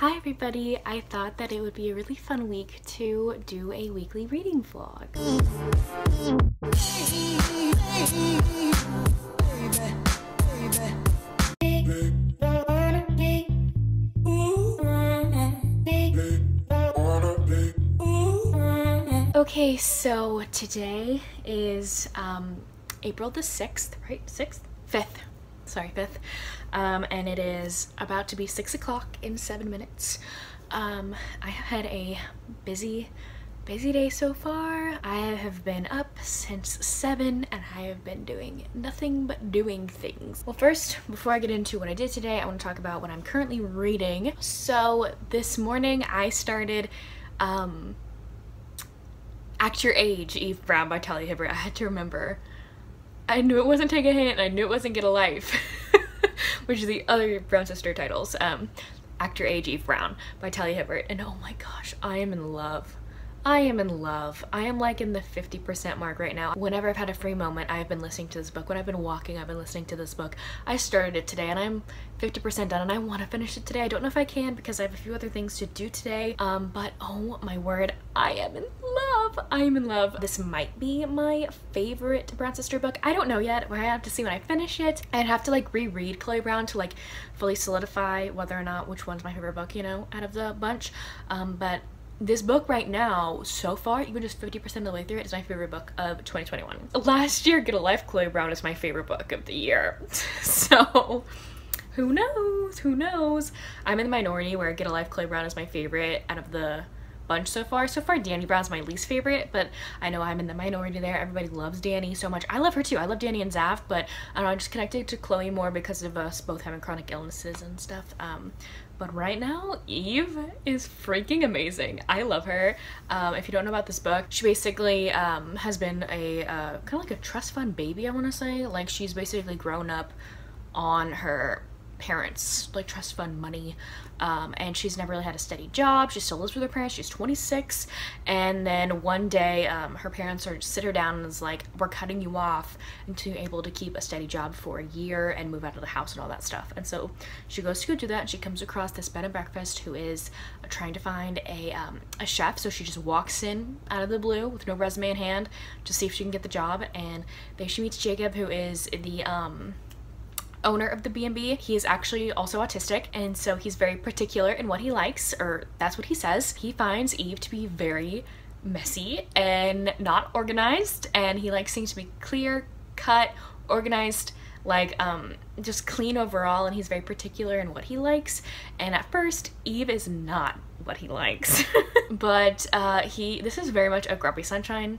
Hi everybody! I thought that it would be a really fun week to do a weekly reading vlog. Okay, so today is um, April the 6th, right? 6th? 5th. Sorry, 5th. Um, and it is about to be 6 o'clock in 7 minutes. Um, I have had a busy, busy day so far. I have been up since 7 and I have been doing nothing but doing things. Well, first, before I get into what I did today, I want to talk about what I'm currently reading. So this morning I started um, Act Your Age, Eve Brown by Talia Hibbert. I had to remember. I knew it wasn't Take a Hint, and I knew it wasn't Get a Life, which is the other Brown Sister titles. Um, Act Your Age, Eve Brown by Talia Hibbert. And oh my gosh, I am in love. I am in love. I am like in the 50% mark right now. Whenever I've had a free moment, I've been listening to this book. When I've been walking, I've been listening to this book. I started it today and I'm 50% done and I want to finish it today. I don't know if I can because I have a few other things to do today. Um, but oh my word, I am in love. I am in love. This might be my favorite Brown Sister book. I don't know yet. I have to see when I finish it. I'd have to like reread Chloe Brown to like fully solidify whether or not which one's my favorite book, you know, out of the bunch. Um, but this book right now, so far, even just 50% of the way through it, is my favorite book of 2021. Last year, Get a Life, Chloe Brown is my favorite book of the year. so, who knows? Who knows? I'm in the minority where Get a Life, Chloe Brown is my favorite out of the bunch so far. So far, Dani Brown's my least favorite, but I know I'm in the minority there. Everybody loves Dani so much. I love her too. I love Dani and Zaf, but I I'm just connected to Chloe more because of us both having chronic illnesses and stuff. Um, but right now, Eve is freaking amazing. I love her. Um, if you don't know about this book, she basically um, has been a uh, kind of like a trust fund baby, I want to say. Like she's basically grown up on her parents like trust fund money. Um, and she's never really had a steady job. She still lives with her parents. She's 26 and then one day um, her parents are sit her down and is like we're cutting you off until you're able to keep a steady job for a year and move out of the house and all that stuff. And so she goes to go do that and she comes across this bed and breakfast who is trying to find a, um, a chef. So she just walks in out of the blue with no resume in hand to see if she can get the job. And there she meets Jacob who is the um owner of the B&B. He is actually also autistic and so he's very particular in what he likes or that's what he says. He finds Eve to be very messy and not organized and he likes things to be clear, cut, organized, like um just clean overall and he's very particular in what he likes and at first Eve is not what he likes but uh he this is very much a grumpy sunshine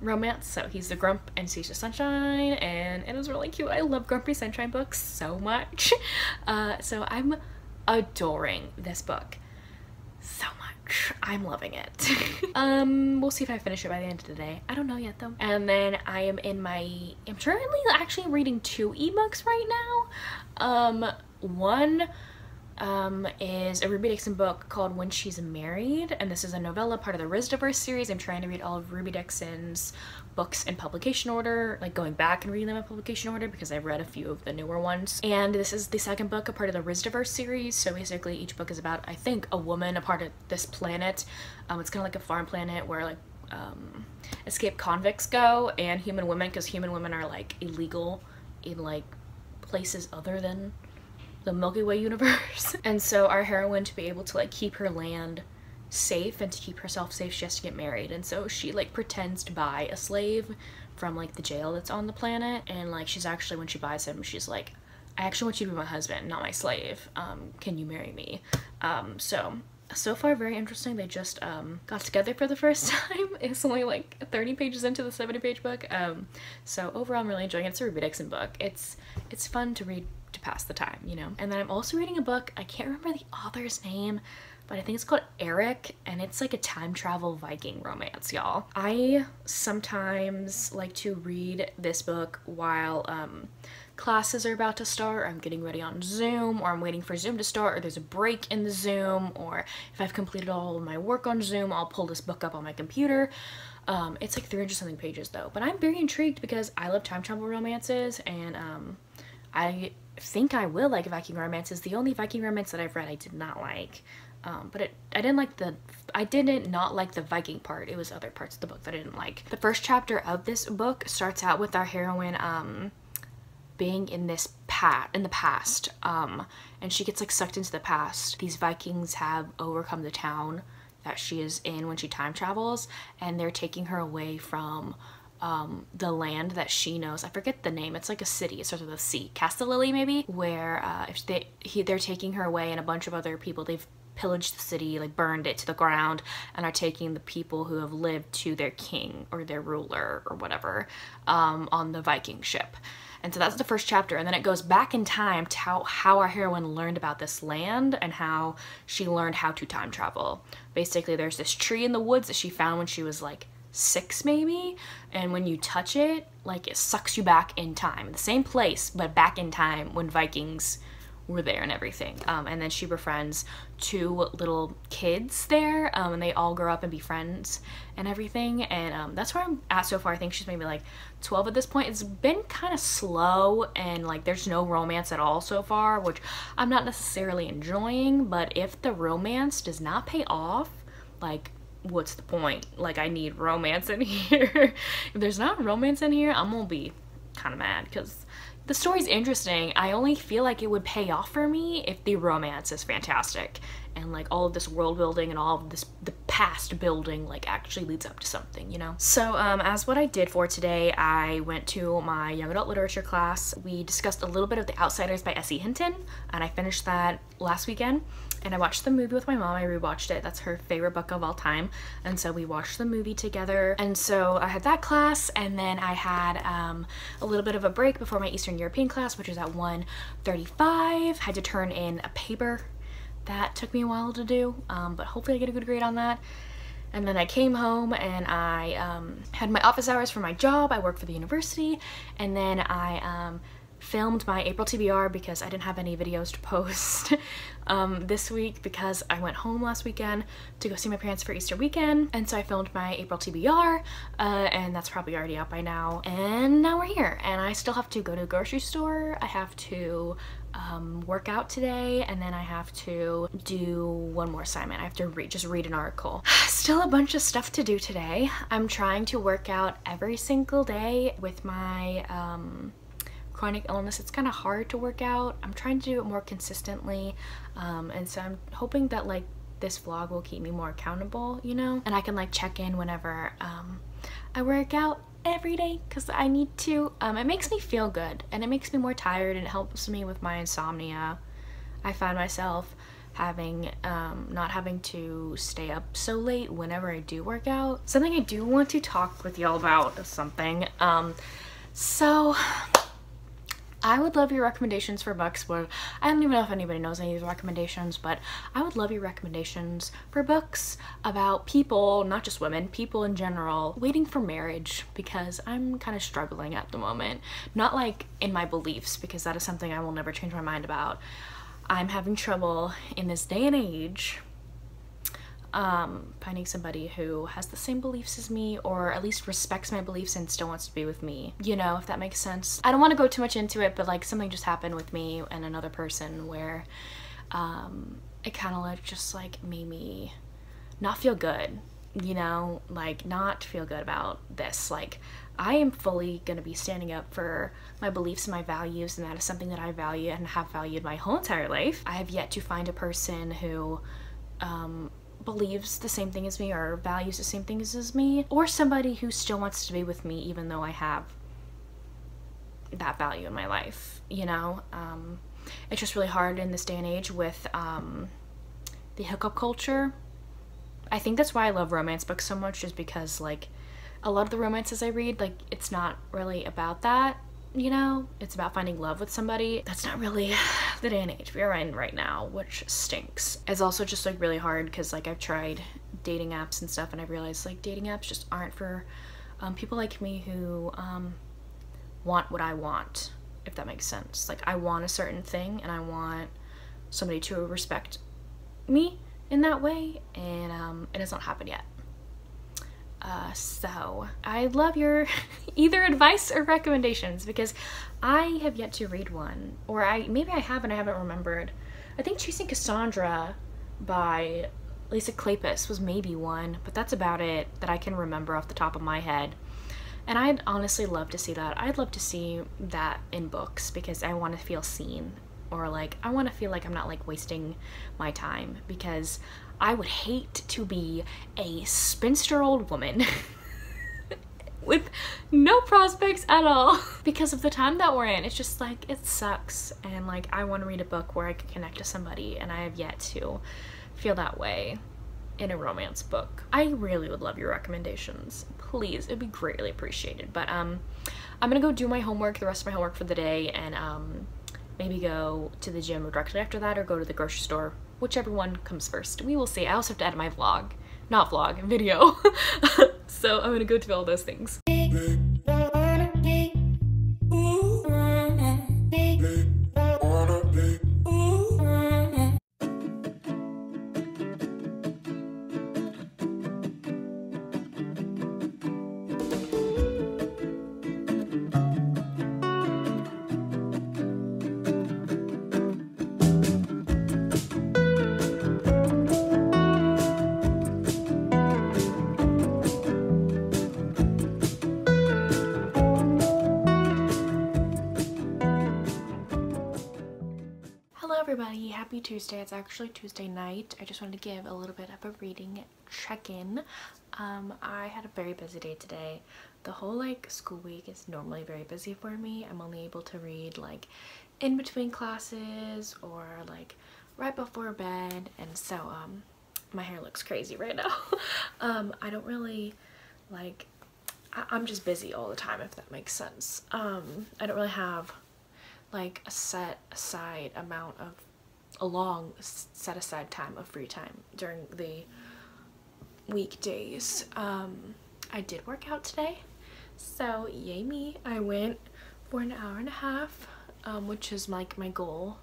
romance. So he's the Grump and she's the Sunshine and it was really cute. I love Grumpy Sunshine books so much. Uh, so I'm adoring this book so much. I'm loving it. um, we'll see if I finish it by the end of the day. I don't know yet though. And then I am in my, I'm currently actually reading two ebooks right now. Um, one um, is a Ruby Dixon book called When She's Married, and this is a novella part of the Risdaverse series. I'm trying to read all of Ruby Dixon's books in publication order, like going back and reading them in publication order because I've read a few of the newer ones. And this is the second book, a part of the Risdaverse series. So basically each book is about, I think, a woman, a part of this planet. Um, it's kind of like a farm planet where like um, escaped convicts go and human women, because human women are like illegal in like places other than the Milky Way universe. and so our heroine to be able to like keep her land safe and to keep herself safe she has to get married. And so she like pretends to buy a slave from like the jail that's on the planet. And like she's actually when she buys him she's like I actually want you to be my husband not my slave. Um can you marry me? Um so so far very interesting. They just um got together for the first time. It's only like 30 pages into the 70 page book. Um so overall i'm really enjoying it. It's a ruby dixon book. It's it's fun to read to pass the time, you know? And then I'm also reading a book, I can't remember the author's name, but I think it's called Eric and it's like a time travel Viking romance, y'all. I sometimes like to read this book while um, classes are about to start, I'm getting ready on Zoom, or I'm waiting for Zoom to start, or there's a break in the Zoom, or if I've completed all of my work on Zoom, I'll pull this book up on my computer. Um, it's like 300 something pages though, but I'm very intrigued because I love time travel romances and um, I think I will like Viking romances. The only Viking romance that I've read I did not like Um, but it, I didn't like the, I didn't not like the Viking part. It was other parts of the book that I didn't like. The first chapter of this book starts out with our heroine, um, being in this pat in the past um and she gets like sucked into the past these vikings have overcome the town that she is in when she time travels and they're taking her away from um, the land that she knows. I forget the name. It's like a city. It starts with a C. Castellilli, maybe, where uh, if they he, they're taking her away and a bunch of other people. They've pillaged the city, like burned it to the ground, and are taking the people who have lived to their king or their ruler or whatever um, on the Viking ship. And so that's the first chapter. And then it goes back in time to how, how our heroine learned about this land and how she learned how to time travel. Basically, there's this tree in the woods that she found when she was like six maybe and when you touch it like it sucks you back in time the same place but back in time when vikings were there and everything. Um, and then she befriends two little kids there, um, and they all grow up and be friends and everything. And um, that's where I'm at so far. I think she's maybe like 12 at this point. It's been kind of slow, and like there's no romance at all so far, which I'm not necessarily enjoying. But if the romance does not pay off, like what's the point? Like I need romance in here. if there's not romance in here, I'm gonna be kind of mad because the story's interesting. I only feel like it would pay off for me if the romance is fantastic and like all of this world building and all of this the past building like actually leads up to something, you know? So um, as what I did for today, I went to my young adult literature class. We discussed a little bit of The Outsiders by S.E. Hinton and I finished that last weekend and I watched the movie with my mom. I rewatched it. That's her favorite book of all time. And so we watched the movie together. And so I had that class and then I had um, a little bit of a break before my Eastern European class, which was at 1.35. Had to turn in a paper. That took me a while to do, um, but hopefully I get a good grade on that. And then I came home and I um, had my office hours for my job. I work for the university. And then I um, filmed my April TBR because I didn't have any videos to post um, this week because I went home last weekend to go see my parents for Easter weekend and so I filmed my April TBR uh, and that's probably already out by now and now we're here and I still have to go to the grocery store I have to um, work out today and then I have to do one more assignment. I have to read, just read an article. Still a bunch of stuff to do today. I'm trying to work out every single day with my um, chronic illness, it's kind of hard to work out. I'm trying to do it more consistently. Um, and so I'm hoping that like this vlog will keep me more accountable, you know? And I can like check in whenever um, I work out every day because I need to. Um, it makes me feel good and it makes me more tired and it helps me with my insomnia. I find myself having um, not having to stay up so late whenever I do work out. Something I do want to talk with y'all about is something. Um, so I would love your recommendations for books. But I don't even know if anybody knows any of these recommendations, but I would love your recommendations for books about people, not just women, people in general, waiting for marriage because I'm kind of struggling at the moment. Not like in my beliefs, because that is something I will never change my mind about. I'm having trouble in this day and age um, finding somebody who has the same beliefs as me or at least respects my beliefs and still wants to be with me. You know, if that makes sense. I don't want to go too much into it, but like something just happened with me and another person where um, it kind of like just like made me not feel good, you know, like not feel good about this. Like I am fully going to be standing up for my beliefs and my values, and that is something that I value and have valued my whole entire life. I have yet to find a person who um, believes the same thing as me or values the same things as me, or somebody who still wants to be with me even though I have that value in my life, you know? Um, it's just really hard in this day and age with um, the hookup culture. I think that's why I love romance books so much, is because, like, a lot of the romances I read, like, it's not really about that you know, it's about finding love with somebody. That's not really the day and age we are in right now, which stinks. It's also just like really hard because like I've tried dating apps and stuff and I realized like dating apps just aren't for um, people like me who um, want what I want, if that makes sense. Like I want a certain thing and I want somebody to respect me in that way and um, it has not happened yet. Uh, so I love your either advice or recommendations because I have yet to read one, or I maybe I have and I haven't remembered. I think Chasing Cassandra by Lisa Kleypas was maybe one, but that's about it that I can remember off the top of my head. And I'd honestly love to see that. I'd love to see that in books because I want to feel seen or like I want to feel like I'm not like wasting my time because I would hate to be a spinster old woman with no prospects at all because of the time that we're in. It's just like it sucks and like I want to read a book where I can connect to somebody and I have yet to feel that way in a romance book. I really would love your recommendations. Please, it'd be greatly appreciated. But um I'm gonna go do my homework, the rest of my homework for the day, and um maybe go to the gym directly after that or go to the grocery store, whichever one comes first. We will see. I also have to edit my vlog. Not vlog, video. so I'm gonna go do all those things. Happy Tuesday. It's actually Tuesday night. I just wanted to give a little bit of a reading check-in. Um, I had a very busy day today. The whole like school week is normally very busy for me. I'm only able to read like in between classes or like right before bed and so um my hair looks crazy right now. um, I don't really like I I'm just busy all the time if that makes sense. Um, I don't really have like a set aside amount of a long set aside time of free time during the weekdays. Um, I did work out today, so yay me. I went for an hour and a half, um, which is like my goal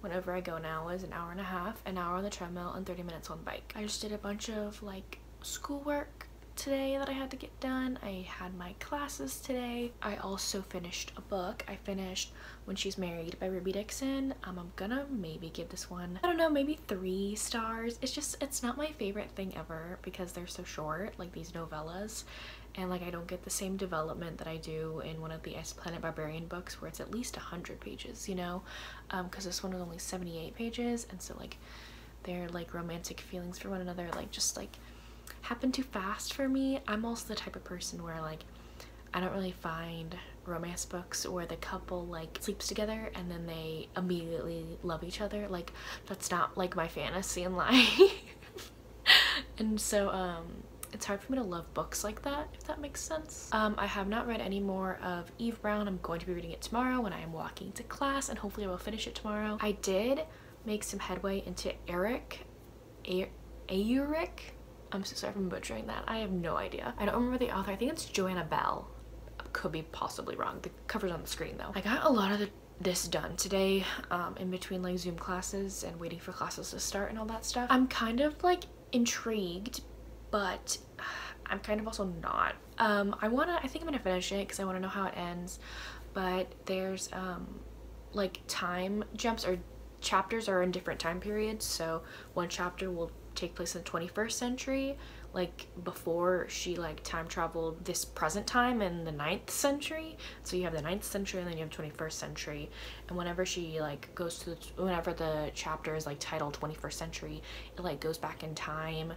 whenever I go now is an hour and a half, an hour on the treadmill, and 30 minutes on the bike. I just did a bunch of like schoolwork today that I had to get done. I had my classes today. I also finished a book. I finished When She's Married by Ruby Dixon. Um, I'm gonna maybe give this one, I don't know, maybe three stars. It's just, it's not my favorite thing ever because they're so short, like these novellas. And like I don't get the same development that I do in one of the Ice Planet Barbarian books where it's at least 100 pages, you know? Because um, this one was only 78 pages and so like their like romantic feelings for one another like just like happen too fast for me. I'm also the type of person where like I don't really find romance books where the couple like sleeps together and then they immediately love each other. Like that's not like my fantasy in life. and so um it's hard for me to love books like that, if that makes sense. Um, I have not read any more of Eve Brown. I'm going to be reading it tomorrow when I am walking to class and hopefully I will finish it tomorrow. I did make some headway into Eric, Eric, I'm so sorry if I'm butchering that. I have no idea. I don't remember the author. I think it's Joanna Bell. Could be possibly wrong. The cover's on the screen though. I got a lot of the, this done today um, in between like Zoom classes and waiting for classes to start and all that stuff. I'm kind of like intrigued, but I'm kind of also not. Um, I wanna, I think I'm gonna finish it because I wanna know how it ends, but there's um, like time jumps or chapters are in different time periods. So one chapter will take place in the 21st century like before she like time traveled this present time in the 9th century. So you have the 9th century and then you have 21st century. And whenever she like goes to the, whenever the chapter is like titled 21st century it like goes back in time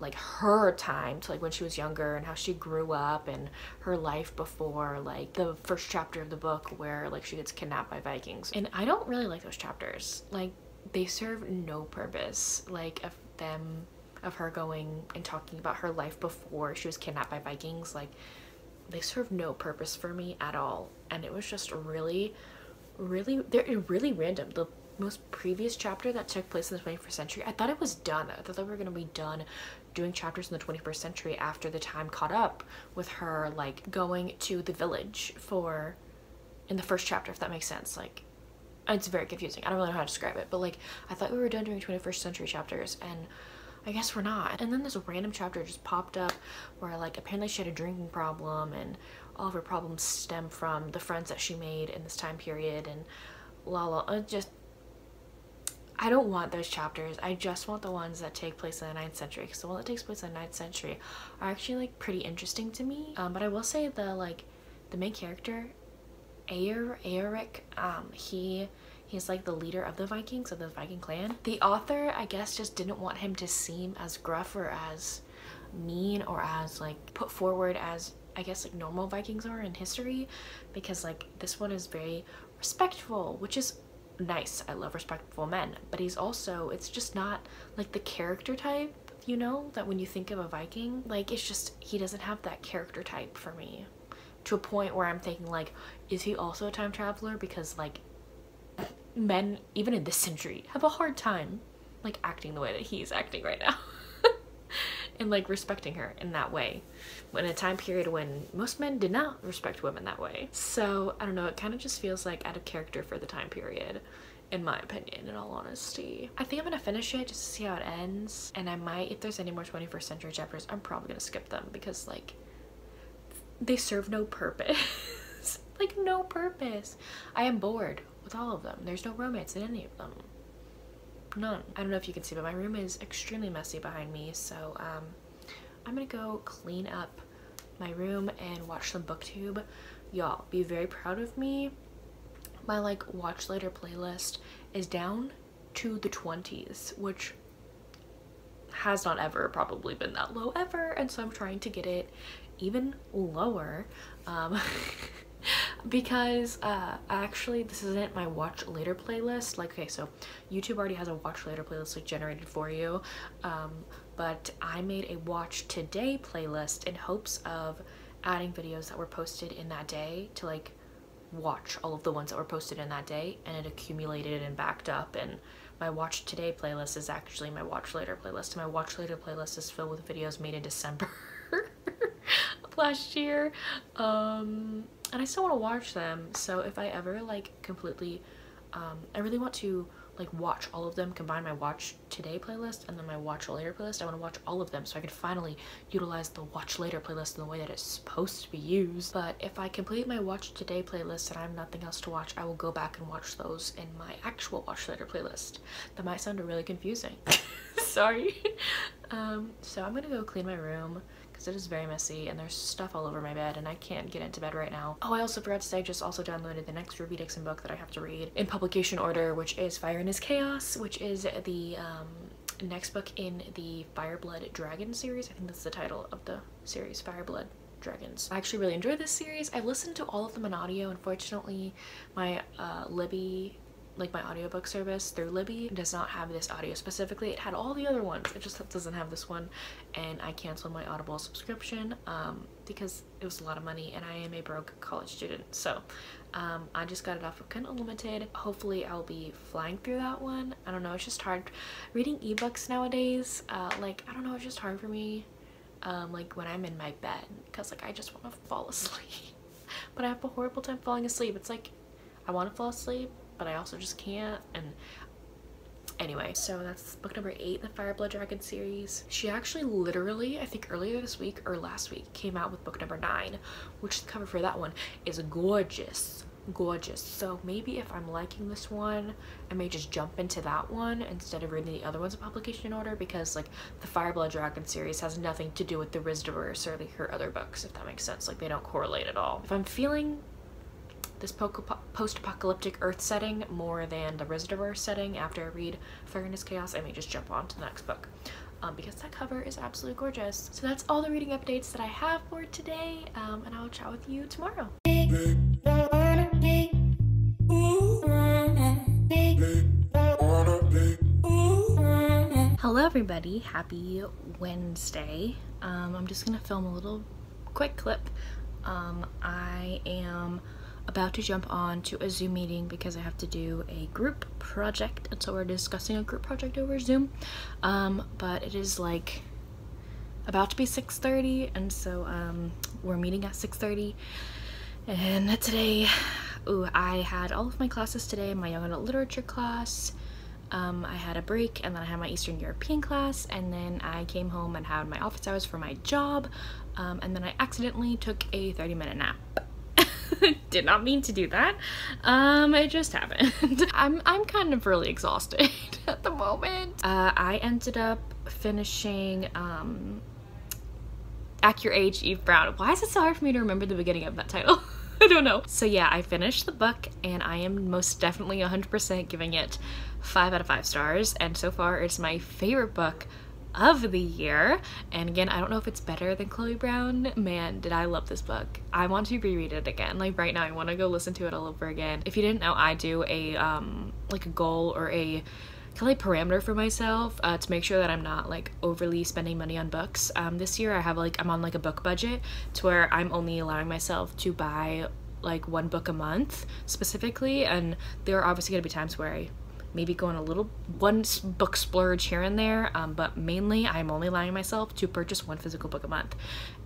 like her time to like when she was younger and how she grew up and her life before like the first chapter of the book where like she gets kidnapped by vikings. And i don't really like those chapters. Like they serve no purpose. Like them of her going and talking about her life before she was kidnapped by Vikings like they serve no purpose for me at all. And it was just really really they're really random. The most previous chapter that took place in the 21st century I thought it was done. I thought they were gonna be done doing chapters in the 21st century after the time caught up with her like going to the village for in the first chapter if that makes sense. Like it's very confusing. I don't really know how to describe it, but like I thought we were done doing 21st century chapters and I guess we're not. And then this random chapter just popped up where like apparently she had a drinking problem and all of her problems stem from the friends that she made in this time period and la la it just I don't want those chapters. I just want the ones that take place in the 9th century because the one that takes place in the 9th century are actually like pretty interesting to me. Um, but I will say the like the main character, Aer Eorik, um, he he's like the leader of the Vikings of the Viking clan. The author, I guess, just didn't want him to seem as gruff or as mean or as like put forward as I guess like normal Vikings are in history because like this one is very respectful, which is nice. I love respectful men, but he's also it's just not like the character type, you know, that when you think of a Viking, like it's just he doesn't have that character type for me. To a point where I'm thinking like is he also a time traveler? Because like men even in this century have a hard time like acting the way that he's acting right now. and like respecting her in that way. In a time period when most men did not respect women that way. So i don't know it kind of just feels like out of character for the time period in my opinion in all honesty. I think i'm gonna finish it just to see how it ends. And i might if there's any more 21st century chapters i'm probably gonna skip them because like they serve no purpose like no purpose i am bored with all of them there's no romance in any of them none. I don't know if you can see, but my room is extremely messy behind me, so um, I'm gonna go clean up my room and watch some booktube. Y'all, be very proud of me. My like watch later playlist is down to the 20s, which has not ever probably been that low ever, and so I'm trying to get it even lower. Um, because uh actually this isn't my watch later playlist. Like okay so youtube already has a watch later playlist like generated for you. Um but i made a watch today playlist in hopes of adding videos that were posted in that day to like watch all of the ones that were posted in that day and it accumulated and backed up. And my watch today playlist is actually my watch later playlist my watch later playlist is filled with videos made in december last year. Um and I still want to watch them so if I ever like completely um, I really want to like watch all of them combine my watch today playlist and then my watch later playlist I want to watch all of them so I can finally utilize the watch later playlist in the way that it's supposed to be used. But if I complete my watch today playlist and I have nothing else to watch I will go back and watch those in my actual watch later playlist. That might sound really confusing. Sorry. Um so I'm gonna go clean my room because it is very messy and there's stuff all over my bed and I can't get into bed right now. Oh, I also forgot to say I just also downloaded the next Ruby Dixon book that I have to read in publication order, which is Fire in His Chaos, which is the um, next book in the Fireblood Dragon series. I think that's the title of the series, Fireblood dragons. I actually really enjoyed this series. I've listened to all of them in audio. Unfortunately, my uh, Libby like my audiobook service through Libby does not have this audio specifically. It had all the other ones. It just doesn't have this one. And I canceled my Audible subscription um, because it was a lot of money and I am a broke college student. So um, I just got it off of Kindle Unlimited. Hopefully I'll be flying through that one. I don't know. It's just hard reading ebooks nowadays. Uh, like, I don't know. It's just hard for me. Um, like when I'm in my bed because like I just want to fall asleep. but I have a horrible time falling asleep. It's like I want to fall asleep but I also just can't and anyway so that's book number eight the fireblood dragon series. She actually literally i think earlier this week or last week came out with book number nine which the cover for that one is gorgeous gorgeous. So maybe if i'm liking this one i may just jump into that one instead of reading the other ones in publication order because like the fireblood dragon series has nothing to do with the Risdaverse or like her other books if that makes sense. Like they don't correlate at all. If i'm feeling this post-apocalyptic Earth setting more than the Risdaverse setting after I read Fire and Chaos. I may just jump on to the next book. Um, because that cover is absolutely gorgeous. So that's all the reading updates that I have for today, um, and I will chat with you tomorrow. Hello everybody, happy Wednesday. Um, I'm just gonna film a little quick clip. Um, I am about to jump on to a Zoom meeting because I have to do a group project and so we're discussing a group project over Zoom. Um, but it is like about to be 6:30 and so um, we're meeting at 6:30 and today ooh, I had all of my classes today my young adult literature class um, I had a break and then I had my Eastern European class and then I came home and had my office hours for my job um, and then I accidentally took a 30 minute nap Did not mean to do that. Um, it just happened. I'm, I'm kind of really exhausted at the moment. Uh, I ended up finishing um, Act Your Age, Eve Brown. Why is it so hard for me to remember the beginning of that title? I don't know. So yeah, I finished the book and I am most definitely 100% giving it 5 out of 5 stars. And so far it's my favorite book of the year. And again, I don't know if it's better than Chloe Brown. Man, did I love this book. I want to reread it again. Like right now, I want to go listen to it all over again. If you didn't know, I do a um like a goal or a kind of like parameter for myself uh, to make sure that I'm not like overly spending money on books. Um, this year I have like I'm on like a book budget to where I'm only allowing myself to buy like one book a month specifically and there are obviously gonna be times where I maybe going a little one book splurge here and there um, but mainly i'm only allowing myself to purchase one physical book a month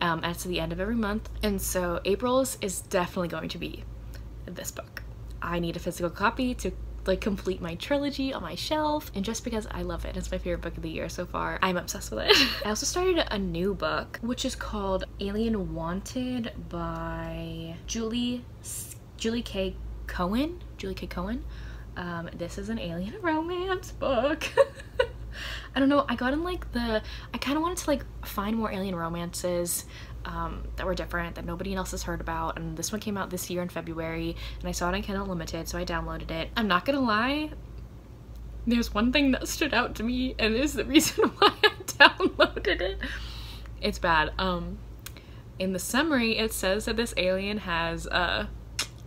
um, at the end of every month. And so april's is definitely going to be this book. I need a physical copy to like complete my trilogy on my shelf and just because I love it it's my favorite book of the year so far I'm obsessed with it. I also started a new book which is called Alien Wanted by Julie Julie K. Cohen? Julie K. Cohen um, this is an alien romance book. I don't know, I got in like the, I kind of wanted to like find more alien romances um, that were different that nobody else has heard about and this one came out this year in February and I saw it on Kindle Unlimited so I downloaded it. I'm not gonna lie, there's one thing that stood out to me and is the reason why I downloaded it. It's bad. Um, in the summary it says that this alien has uh,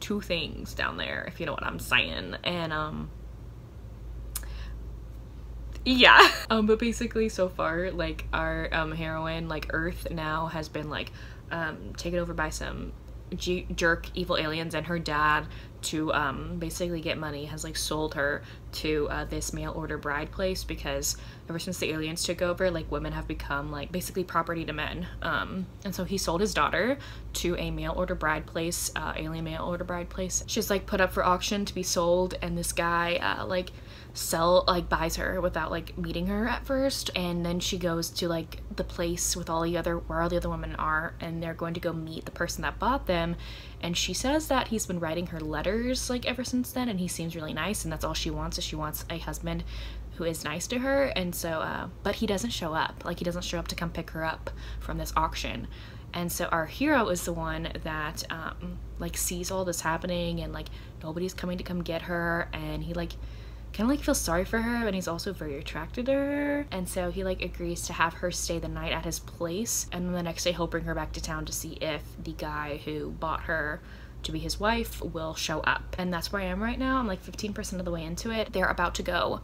two things down there, if you know what I'm saying. And um yeah um but basically so far like our um heroine like earth now has been like um taken over by some jerk evil aliens and her dad to um, basically get money has like sold her to uh, this mail order bride place because ever since the aliens took over like women have become like basically property to men. Um, and so he sold his daughter to a mail order bride place uh, alien mail order bride place. She's like put up for auction to be sold and this guy uh, like sell like buys her without like meeting her at first and then she goes to like the place with all the other where all the other women are and they're going to go meet the person that bought them and she says that he's been writing her letters like ever since then and he seems really nice and that's all she wants is she wants a husband who is nice to her and so uh, but he doesn't show up. Like he doesn't show up to come pick her up from this auction. And so our hero is the one that um, like sees all this happening and like nobody's coming to come get her and he like kind of like feels sorry for her and he's also very attracted to her. And so he like agrees to have her stay the night at his place. And then the next day he'll bring her back to town to see if the guy who bought her to be his wife will show up. And that's where I am right now. I'm like 15% of the way into it. They're about to go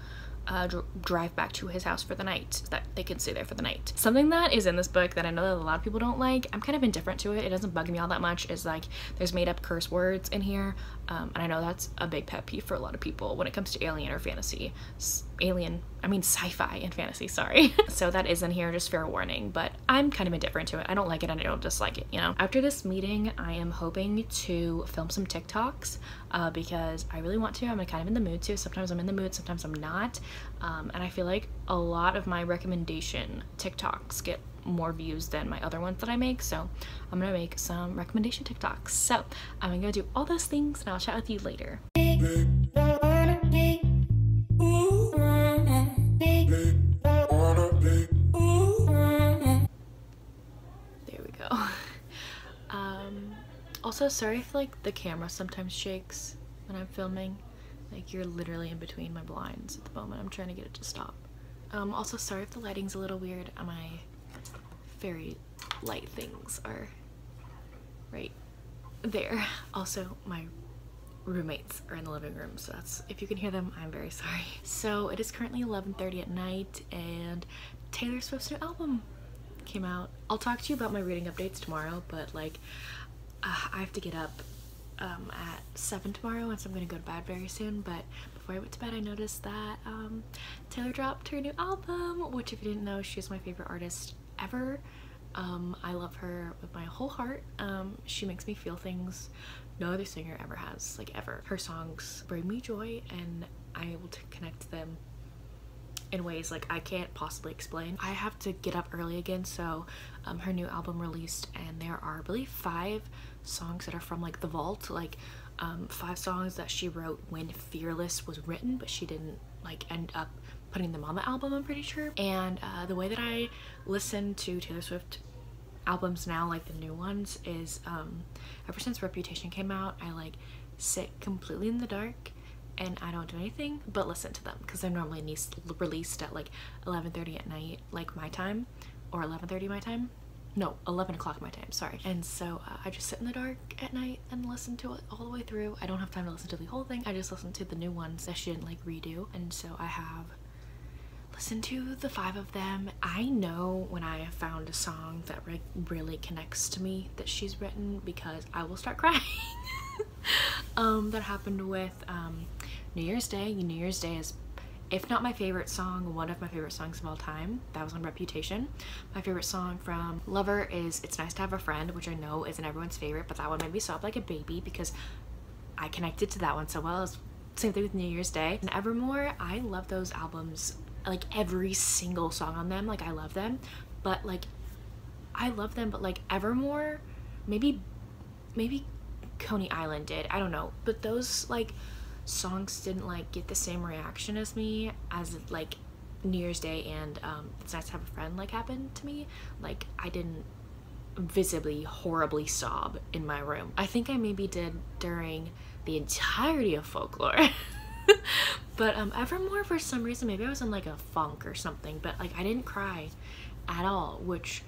uh, dr drive back to his house for the night so that they can stay there for the night. Something that is in this book that I know that a lot of people don't like, I'm kind of indifferent to it, it doesn't bug me all that much, is like there's made up curse words in here um, and I know that's a big pet peeve for a lot of people when it comes to alien or fantasy. S alien, I mean sci-fi and fantasy, sorry. so that is in here, just fair warning, but I'm kind of indifferent to it. I don't like it and I don't dislike it, you know? After this meeting, I am hoping to film some TikToks uh, because I really want to. I'm kind of in the mood to. Sometimes I'm in the mood, sometimes I'm not. Um, and I feel like a lot of my recommendation TikToks get more views than my other ones that I make so I'm gonna make some recommendation TikToks. So I'm gonna do all those things and I'll chat with you later. There we go. Um also sorry if like the camera sometimes shakes when I'm filming. Like you're literally in between my blinds at the moment. I'm trying to get it to stop. Um also sorry if the lighting's a little weird. My very light things are right there. Also my roommates are in the living room so that's if you can hear them i'm very sorry. So it is currently 11:30 at night and taylor swift's new album came out. I'll talk to you about my reading updates tomorrow but like uh, i have to get up um, at 7 tomorrow and so i'm gonna go to bed very soon but before i went to bed i noticed that um, taylor dropped her new album which if you didn't know she's my favorite artist ever um, I love her with my whole heart. Um, she makes me feel things no other singer ever has, like ever. Her songs bring me joy and I'm able to connect them in ways like I can't possibly explain. I have to get up early again, so um, her new album released, and there are, believe, five songs that are from like the vault, like um, five songs that she wrote when Fearless was written, but she didn't like end up putting them on the album, I'm pretty sure. And uh, the way that I listen to Taylor Swift albums now, like the new ones, is um, ever since Reputation came out, I like sit completely in the dark and I don't do anything but listen to them because they're normally released at like 11:30 at night, like my time, or 11:30 my time. No, 11 o'clock my time, sorry. And so uh, I just sit in the dark at night and listen to it all the way through. I don't have time to listen to the whole thing. I just listen to the new ones that she didn't like redo. And so I have listened to the five of them. I know when I have found a song that re really connects to me that she's written because I will start crying. um, that happened with um, New Year's Day. New Year's Day is, if not my favorite song, one of my favorite songs of all time. That was on Reputation. My favorite song from Lover is It's Nice to Have a Friend, which I know isn't everyone's favorite, but that one made me sob like a baby because I connected to that one so well. Same thing with New Year's Day. And Evermore, I love those albums, like every single song on them, like I love them. But like, I love them, but like Evermore, maybe, maybe Coney Island did. I don't know. But those like songs didn't like get the same reaction as me as like New Year's Day and um, It's Nice to Have a Friend like happened to me. Like I didn't visibly horribly sob in my room. I think I maybe did during the entirety of folklore. but um Evermore for some reason maybe I was in like a funk or something but like I didn't cry at all which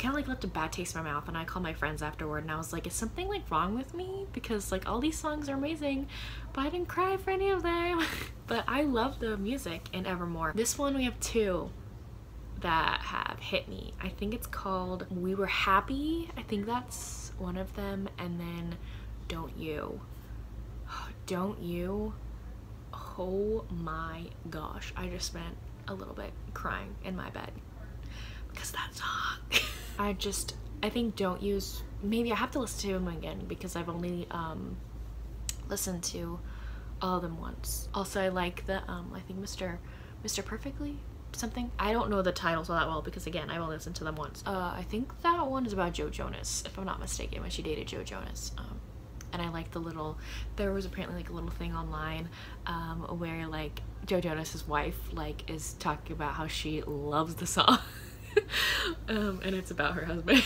kind of like left a bad taste in my mouth and I called my friends afterward and I was like is something like wrong with me? Because like all these songs are amazing but I didn't cry for any of them. But I love the music in Evermore. This one we have two that have hit me. I think it's called We Were Happy. I think that's one of them. And then Don't You. Don't You? Oh my gosh. I just spent a little bit crying in my bed because that song I just, I think don't use, maybe I have to listen to them again because I've only um, listened to all of them once. Also, I like the, um, I think Mr. Mr. Perfectly something. I don't know the titles all that well because again, I've only listened to them once. Uh, I think that one is about Joe Jonas, if I'm not mistaken, when she dated Joe Jonas. Um, and I like the little, there was apparently like a little thing online um, where like Joe Jonas's wife like is talking about how she loves the song. um, and it's about her husband.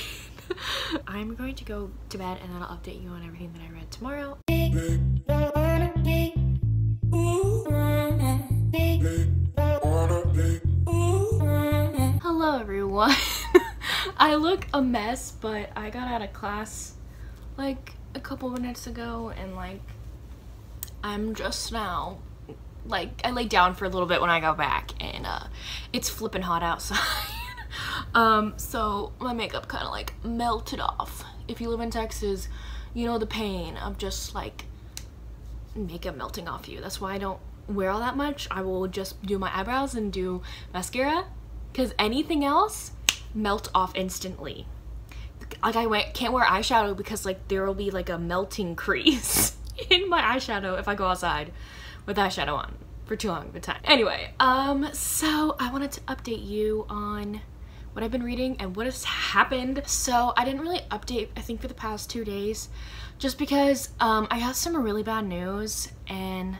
I'm going to go to bed and then I'll update you on everything that I read tomorrow. Hello everyone. I look a mess, but I got out of class like a couple minutes ago and like I'm just now like I laid down for a little bit when I got back and uh, it's flipping hot outside. Um, so my makeup kind of like melted off. If you live in Texas, you know the pain of just like makeup melting off you. That's why I don't wear all that much. I will just do my eyebrows and do mascara because anything else melt off instantly. Like I can't wear eyeshadow because like there will be like a melting crease in my eyeshadow if I go outside with eyeshadow on for too long of a time. Anyway, um, so I wanted to update you on what I've been reading and what has happened. So I didn't really update, I think, for the past two days, just because um, I got some really bad news and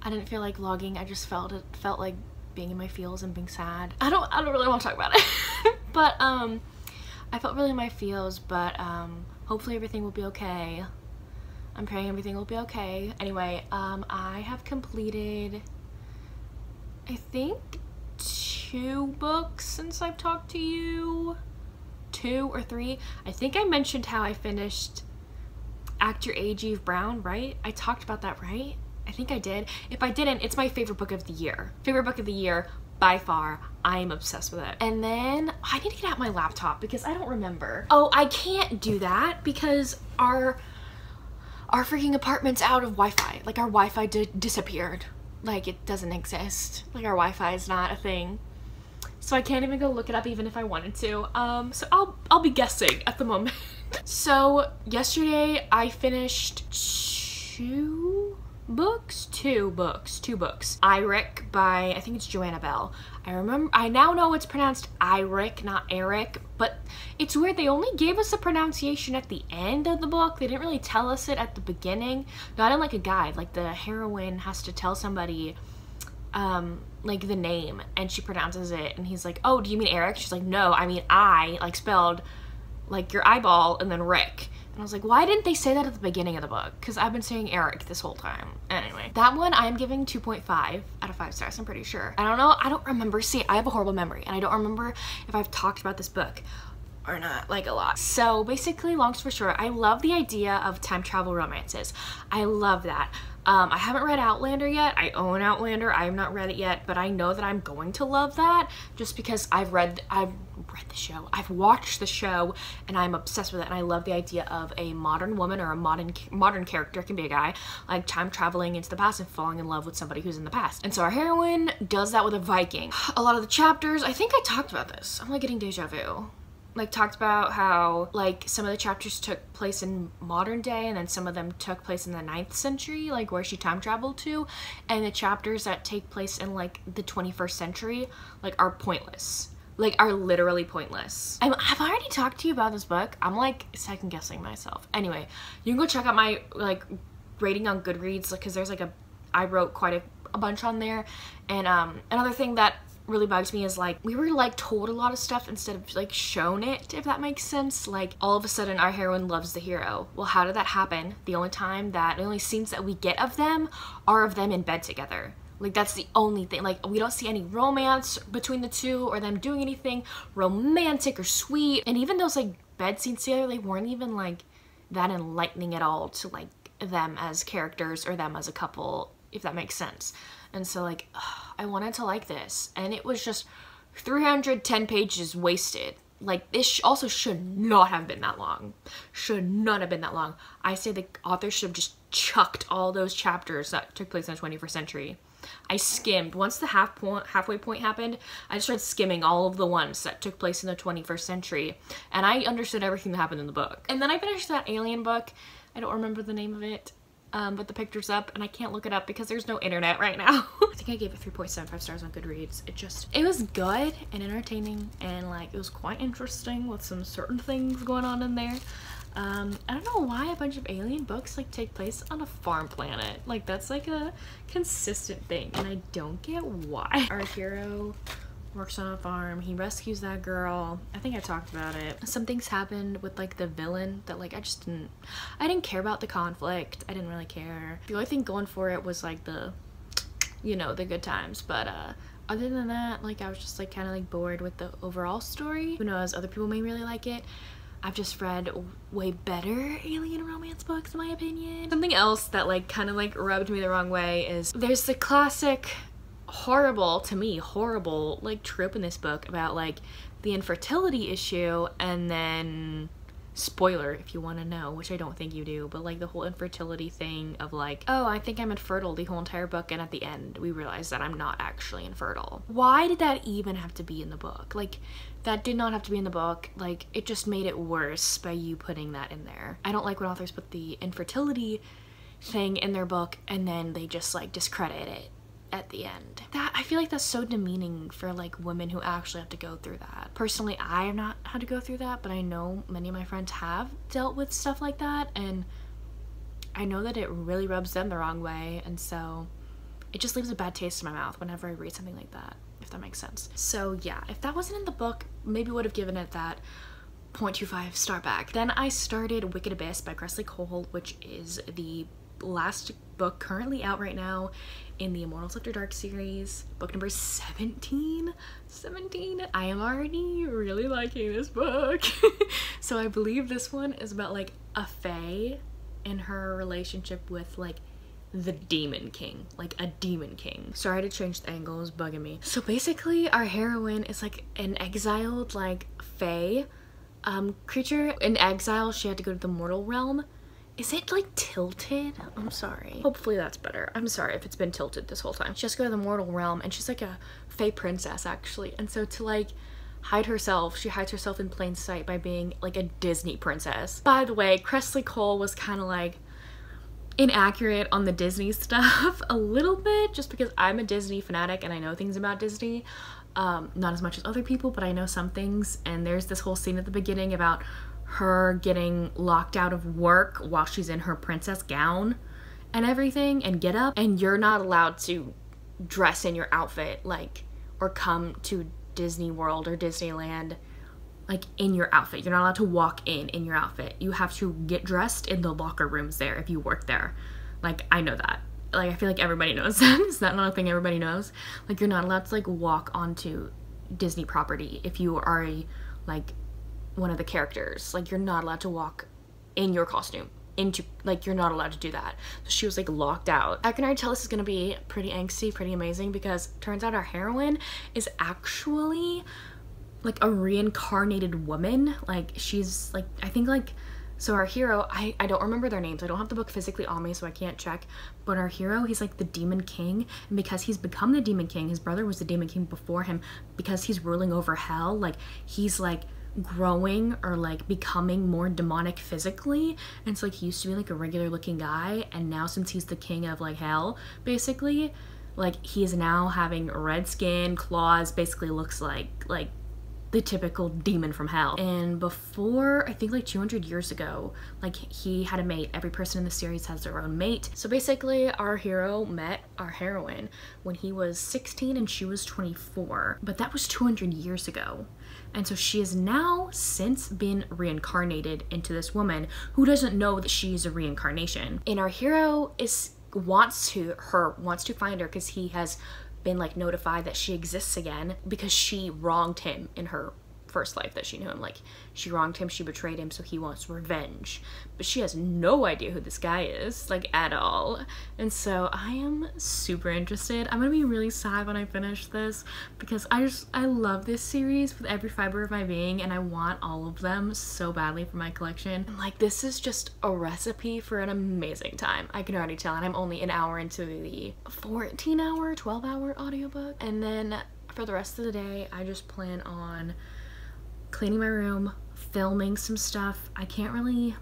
I didn't feel like logging. I just felt it felt like being in my feels and being sad. I don't I don't really want to talk about it, but um, I felt really in my feels. But um, hopefully everything will be okay. I'm praying everything will be okay. Anyway, um, I have completed, I think, two books since I've talked to you. Two or three. I think I mentioned how I finished Act Your Age Eve Brown, right? I talked about that, right? I think I did. If I didn't, it's my favorite book of the year. Favorite book of the year by far. I am obsessed with it. And then I need to get out my laptop because I don't remember. Oh, I can't do that because our our freaking apartment's out of Wi-Fi. Like our Wi-Fi disappeared. Like it doesn't exist. Like our Wi-Fi is not a thing so I can't even go look it up even if I wanted to. Um, so I'll, I'll be guessing at the moment. so yesterday I finished two, books? Two books. Two books. Iric by, I think it's Joanna Bell. I remember, I now know it's pronounced Iric, not Eric, but it's weird. They only gave us a pronunciation at the end of the book. They didn't really tell us it at the beginning. Not in like a guide. Like the heroine has to tell somebody um like the name and she pronounces it and he's like oh do you mean eric she's like no i mean i like spelled like your eyeball and then rick and I was like, why didn't they say that at the beginning of the book? Because I've been saying Eric this whole time. Anyway, that one I'm giving 2.5 out of 5 stars, I'm pretty sure. I don't know, I don't remember, see, I have a horrible memory, and I don't remember if I've talked about this book or not, like a lot. So basically, long story short, I love the idea of time travel romances. I love that. Um, I haven't read Outlander yet. I own Outlander. I have not read it yet, but I know that I'm going to love that just because I've read I've read the show. I've watched the show and I'm obsessed with it and I love the idea of a modern woman or a modern modern character can be a guy like time traveling into the past and falling in love with somebody who's in the past. And so our heroine does that with a Viking. A lot of the chapters, I think I talked about this. I'm like getting deja vu like talked about how like some of the chapters took place in modern day and then some of them took place in the 9th century like where she time traveled to and the chapters that take place in like the 21st century like are pointless like are literally pointless. i have already talked to you about this book. I'm like second guessing myself. Anyway, you can go check out my like rating on Goodreads because there's like a I wrote quite a, a bunch on there. And um, another thing that really bugs me is like we were like told a lot of stuff instead of like shown it if that makes sense. Like all of a sudden our heroine loves the hero. Well how did that happen? The only time that the only scenes that we get of them are of them in bed together. Like that's the only thing. Like we don't see any romance between the two or them doing anything romantic or sweet. And even those like bed scenes together they weren't even like that enlightening at all to like them as characters or them as a couple if that makes sense and so like, ugh, I wanted to like this. And it was just 310 pages wasted. Like this also should not have been that long. Should not have been that long. I say the author should have just chucked all those chapters that took place in the 21st century. I skimmed. Once the half point, halfway point happened, I just started skimming all of the ones that took place in the 21st century. And I understood everything that happened in the book. And then I finished that alien book. I don't remember the name of it um, but the picture's up and I can't look it up because there's no internet right now. I think I gave it 3.75 stars on Goodreads. It just, it was good and entertaining and like it was quite interesting with some certain things going on in there. Um, I don't know why a bunch of alien books like take place on a farm planet. Like that's like a consistent thing and I don't get why. Our hero works on a farm. He rescues that girl. I think I talked about it. Some things happened with like the villain that like I just didn't I didn't care about the conflict. I didn't really care. The only thing going for it was like the you know, the good times. But uh other than that, like I was just like kind of like bored with the overall story. Who knows, other people may really like it. I've just read way better alien romance books in my opinion. Something else that like kind of like rubbed me the wrong way is there's the classic horrible to me horrible like trope in this book about like the infertility issue and then spoiler if you want to know which i don't think you do but like the whole infertility thing of like oh i think i'm infertile the whole entire book and at the end we realize that i'm not actually infertile. Why did that even have to be in the book? Like that did not have to be in the book. Like it just made it worse by you putting that in there. I don't like when authors put the infertility thing in their book and then they just like discredit it at the end. That I feel like that's so demeaning for like women who actually have to go through that. Personally, I have not had to go through that, but I know many of my friends have dealt with stuff like that and I know that it really rubs them the wrong way and so it just leaves a bad taste in my mouth whenever I read something like that, if that makes sense. So yeah, if that wasn't in the book, maybe would have given it that 0.25 star back. Then I started Wicked Abyss by Kresley Cole, which is the last book currently out right now in the Immortals After Dark series, book number 17. 17. I am already really liking this book. so I believe this one is about like a fae and her relationship with like the demon king like a demon king sorry to change the angle is bugging me so basically our heroine is like an exiled like fae um creature in exile she had to go to the mortal realm is it like tilted? I'm sorry. Hopefully that's better. I'm sorry if it's been tilted this whole time. She has to go to the mortal realm and she's like a fey princess actually. And so to like hide herself, she hides herself in plain sight by being like a Disney princess. By the way, Kresley Cole was kind of like inaccurate on the Disney stuff a little bit just because I'm a Disney fanatic and I know things about Disney. Um, not as much as other people, but I know some things. And there's this whole scene at the beginning about her getting locked out of work while she's in her princess gown and everything and get up. And you're not allowed to dress in your outfit, like, or come to Disney World or Disneyland like in your outfit. You're not allowed to walk in in your outfit. You have to get dressed in the locker rooms there if you work there. Like I know that. Like I feel like everybody knows that. Is that not a thing everybody knows? Like you're not allowed to like walk onto Disney property if you are a like one of the characters. Like you're not allowed to walk in your costume into like you're not allowed to do that so she was like locked out i can already tell this is gonna be pretty angsty pretty amazing because turns out our heroine is actually like a reincarnated woman. Like she's like I think like so our hero, I, I don't remember their names. I don't have the book physically on me, so I can't check. But our hero, he's like the Demon King. And because he's become the Demon King, his brother was the Demon King before him, because he's ruling over hell, like he's like growing or like becoming more demonic physically. And so like he used to be like a regular looking guy, and now since he's the king of like hell, basically, like he's now having red skin, claws, basically looks like like the typical demon from hell. And before, I think like 200 years ago, like he had a mate. Every person in the series has their own mate. So basically, our hero met our heroine when he was 16 and she was 24. But that was 200 years ago. And so she has now since been reincarnated into this woman who doesn't know that she's a reincarnation. And our hero is wants to her wants to find her because he has been like notified that she exists again because she wronged him in her first life that she knew him. Like, she wronged him, she betrayed him, so he wants revenge. But she has no idea who this guy is, like, at all. And so I am super interested. I'm gonna be really sad when I finish this because I just, I love this series with every fiber of my being and I want all of them so badly for my collection. And, like, this is just a recipe for an amazing time. I can already tell, and I'm only an hour into the 14 hour, 12 hour audiobook. And then for the rest of the day, I just plan on cleaning my room, filming some stuff. I can't really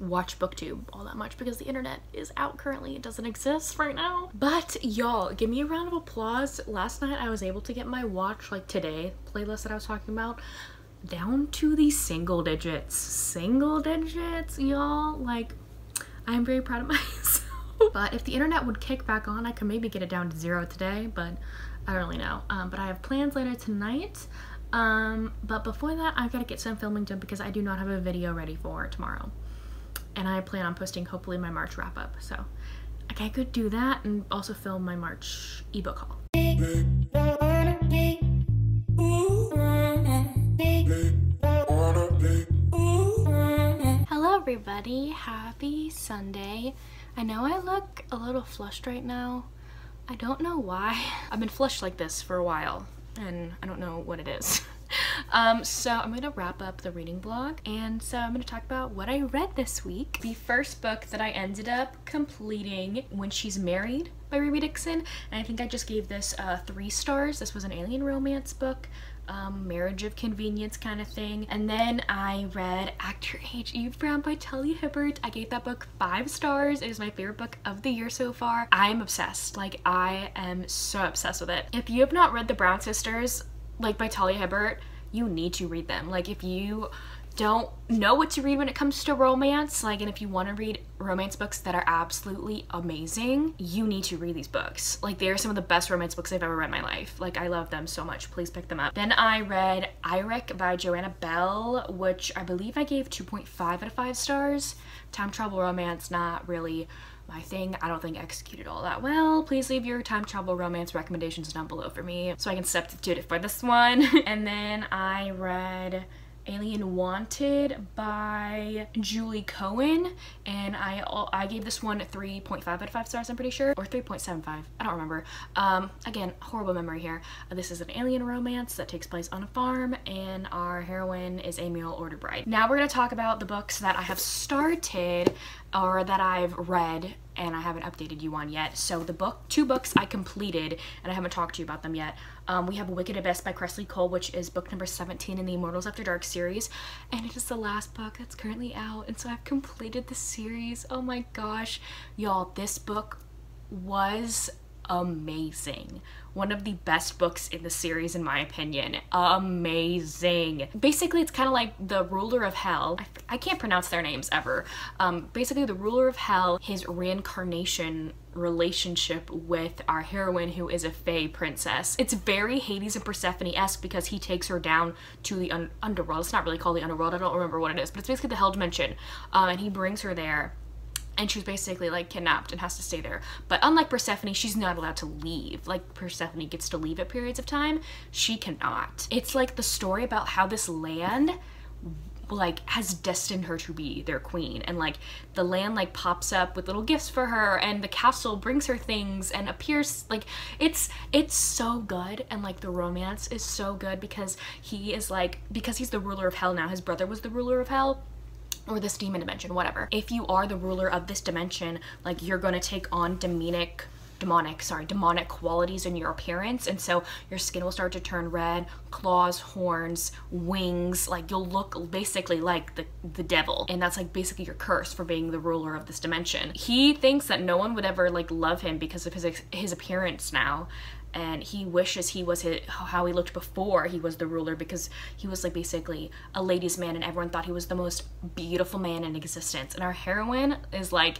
watch booktube all that much because the internet is out currently. It doesn't exist right now. But y'all give me a round of applause. Last night i was able to get my watch like today playlist that i was talking about down to the single digits. Single digits y'all. Like i'm very proud of myself. But if the internet would kick back on i could maybe get it down to zero today but i don't really know. Um, but i have plans later tonight um, but before that, I've got to get some filming done because I do not have a video ready for tomorrow. And I plan on posting hopefully my March wrap up. So I could do that and also film my March ebook haul. Hello everybody, happy Sunday. I know I look a little flushed right now. I don't know why. I've been flushed like this for a while and I don't know what it is. um, so I'm gonna wrap up the reading blog and so I'm gonna talk about what I read this week. The first book that I ended up completing When She's Married by Ruby Dixon and I think I just gave this uh, three stars. This was an alien romance book um, marriage of convenience kind of thing. And then I read Act Your Age Eve Brown by Talia Hibbert. I gave that book five stars. It is my favorite book of the year so far. I am obsessed. Like I am so obsessed with it. If you have not read The Brown Sisters, like by Talia Hibbert, you need to read them. Like if you don't know what to read when it comes to romance, like, and if you want to read romance books that are absolutely amazing, you need to read these books. Like, they are some of the best romance books I've ever read in my life. Like, I love them so much. Please pick them up. Then I read Irek by Joanna Bell, which I believe I gave 2.5 out of 5 stars. Time travel romance, not really my thing. I don't think executed all that well. Please leave your time travel romance recommendations down below for me so I can substitute it for this one. and then I read Alien Wanted by Julie Cohen and I I gave this one 3.5 out of 5 stars I'm pretty sure or 3.75 I don't remember. Um, again horrible memory here. This is an alien romance that takes place on a farm and our heroine is a mail order bride now we're gonna talk about the books that I have started or that I've read and I haven't updated you on yet. So the book, two books I completed and I haven't talked to you about them yet. Um, we have Wicked Abyss by Kresley Cole, which is book number 17 in the Immortals After Dark series. And it is the last book that's currently out. And so I've completed the series. Oh my gosh. Y'all, this book was amazing. One of the best books in the series in my opinion. Amazing. Basically it's kind of like the ruler of hell. I, I, can't pronounce their names ever. Um, basically the ruler of hell, his reincarnation relationship with our heroine who is a fae princess. It's very Hades and Persephone-esque because he takes her down to the un underworld. It's not really called the underworld, I don't remember what it is, but it's basically the hell dimension. Um, and he brings her there and she's basically like kidnapped and has to stay there. But unlike Persephone, she's not allowed to leave. Like Persephone gets to leave at periods of time, she cannot. It's like the story about how this land like has destined her to be their queen and like the land like pops up with little gifts for her and the castle brings her things and appears like it's it's so good and like the romance is so good because he is like because he's the ruler of hell now his brother was the ruler of hell or this demon dimension, whatever. If you are the ruler of this dimension, like you're gonna take on demonic demonic, sorry, demonic qualities in your appearance. And so your skin will start to turn red, claws, horns, wings, like you'll look basically like the, the devil. And that's like basically your curse for being the ruler of this dimension. He thinks that no one would ever like love him because of his, his appearance now and he wishes he was his, how he looked before he was the ruler because he was like basically a ladies man and everyone thought he was the most beautiful man in existence. And our heroine is like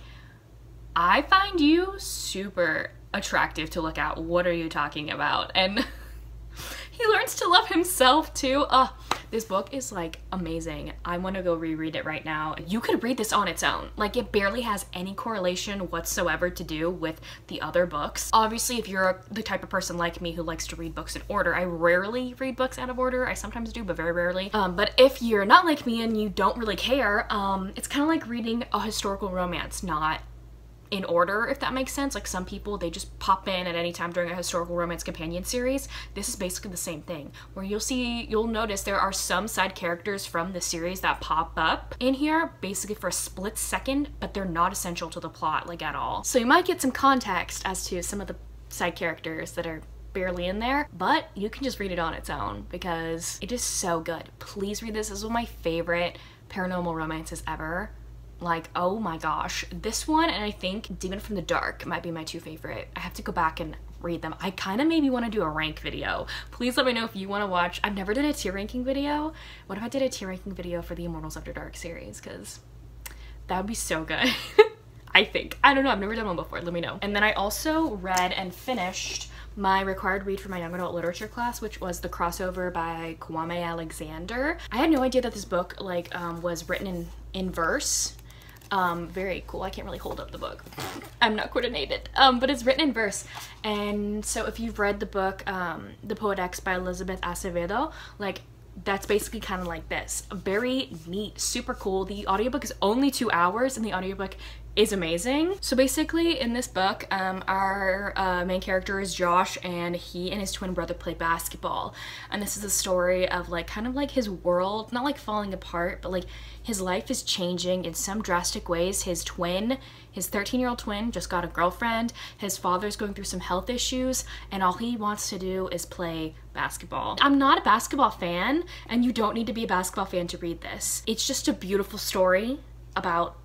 i find you super attractive to look at. What are you talking about? And he learns to love himself too. Uh, this book is like amazing. I want to go reread it right now. You could read this on its own. Like it barely has any correlation whatsoever to do with the other books. Obviously, if you're the type of person like me who likes to read books in order, I rarely read books out of order. I sometimes do, but very rarely. Um, but if you're not like me and you don't really care, um, it's kind of like reading a historical romance, not in order, if that makes sense. Like some people, they just pop in at any time during a historical romance companion series. This is basically the same thing, where you'll see, you'll notice there are some side characters from the series that pop up in here, basically for a split second, but they're not essential to the plot, like at all. So you might get some context as to some of the side characters that are barely in there, but you can just read it on its own because it is so good. Please read this. This is one of my favorite paranormal romances ever like oh my gosh this one and i think demon from the dark might be my two favorite. I have to go back and read them. I kind of maybe want to do a rank video. Please let me know if you want to watch i've never done a tier ranking video. What if i did a tier ranking video for the immortals after dark series? Because that would be so good i think. I don't know i've never done one before let me know. And then i also read and finished my required read for my young adult literature class, which was the crossover by Kwame Alexander. I had no idea that this book like um, was written in in verse um, very cool. I can't really hold up the book. I'm not coordinated. Um, but it's written in verse. And so if you've read the book, um, The Poet X by Elizabeth Acevedo, like that's basically kind of like this. Very neat, super cool. The audiobook is only two hours and the audiobook is amazing. So basically in this book, um, our uh, main character is Josh and he and his twin brother play basketball. And this is a story of like kind of like his world, not like falling apart, but like his life is changing in some drastic ways. His twin, his 13 year old twin just got a girlfriend. His father's going through some health issues and all he wants to do is play basketball. I'm not a basketball fan and you don't need to be a basketball fan to read this. It's just a beautiful story about